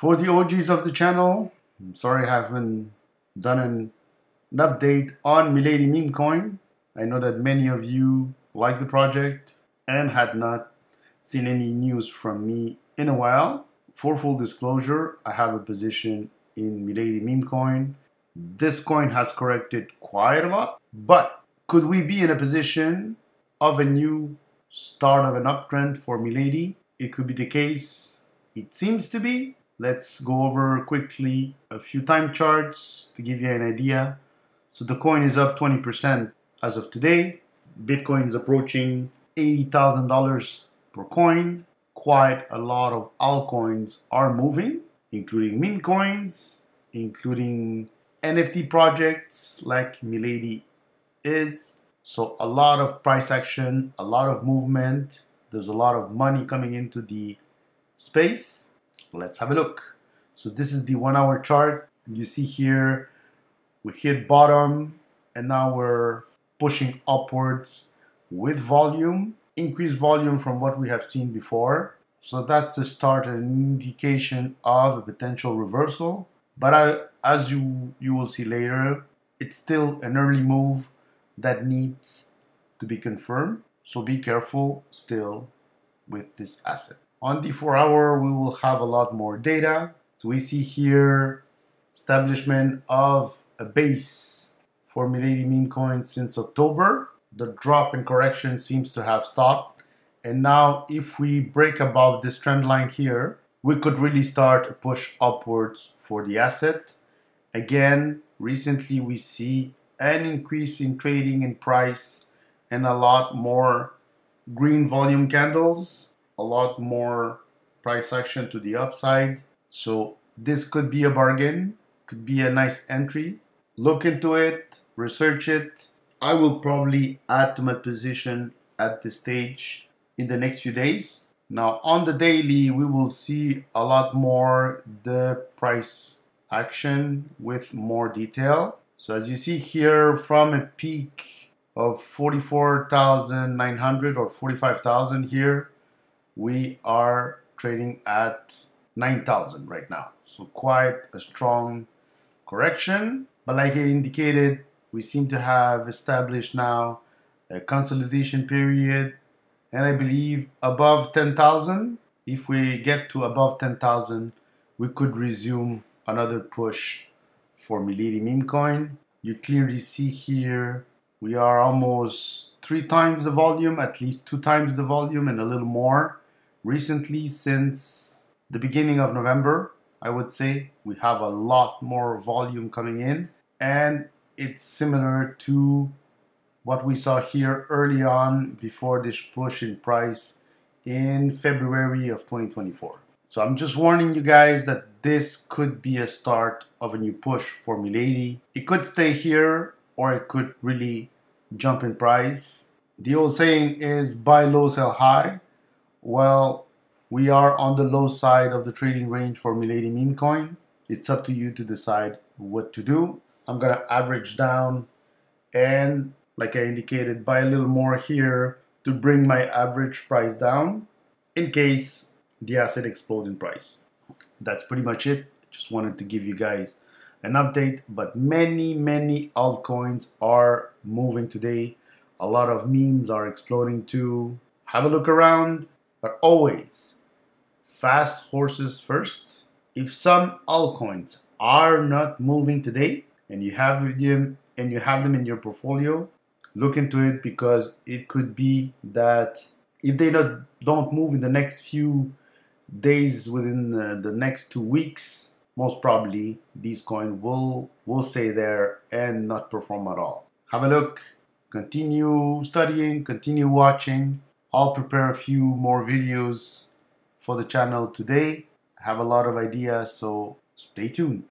For the OGs of the channel, I'm sorry I haven't done an, an update on Milady Meme Coin. I know that many of you like the project and had not seen any news from me in a while. For full disclosure, I have a position in Milady Meme Coin. This coin has corrected quite a lot, but could we be in a position of a new start of an uptrend for Milady? It could be the case. It seems to be. Let's go over quickly a few time charts to give you an idea. So the coin is up 20% as of today. Bitcoin is approaching $80,000 per coin. Quite a lot of altcoins are moving, including meme coins, including NFT projects like Milady is. So a lot of price action, a lot of movement. There's a lot of money coming into the space. Let's have a look. So this is the one hour chart. You see here, we hit bottom and now we're pushing upwards with volume, increased volume from what we have seen before. So that's a start, an indication of a potential reversal. But I, as you, you will see later, it's still an early move that needs to be confirmed. So be careful still with this asset. On the 4 hour, we will have a lot more data. So we see here establishment of a base for Milady meme coin since October. The drop and correction seems to have stopped. And now if we break above this trend line here, we could really start a push upwards for the asset. Again, recently we see an increase in trading in price and a lot more green volume candles a lot more price action to the upside. So this could be a bargain, could be a nice entry. Look into it, research it. I will probably add to my position at this stage in the next few days. Now on the daily, we will see a lot more the price action with more detail. So as you see here from a peak of 44,900 or 45,000 here we are trading at 9,000 right now. So quite a strong correction. But like I indicated, we seem to have established now a consolidation period. And I believe above 10,000, if we get to above 10,000, we could resume another push for Milady meme coin. You clearly see here we are almost three times the volume, at least two times the volume and a little more recently since the beginning of November, I would say we have a lot more volume coming in and it's similar to what we saw here early on before this push in price in February of 2024. So I'm just warning you guys that this could be a start of a new push for Milady. It could stay here or it could really jump in price. The old saying is buy low, sell high. Well, we are on the low side of the trading range for Milady meme coin. It's up to you to decide what to do. I'm gonna average down and like I indicated, buy a little more here to bring my average price down in case the asset explodes in price. That's pretty much it. Just wanted to give you guys an update, but many, many altcoins are moving today. A lot of memes are exploding too. Have a look around but always, fast horses first. If some altcoins are not moving today and you have them and you have them in your portfolio, look into it because it could be that if they not, don't move in the next few days within the, the next two weeks, most probably these coins will will stay there and not perform at all. Have a look, continue studying, continue watching I'll prepare a few more videos for the channel today. I have a lot of ideas, so stay tuned.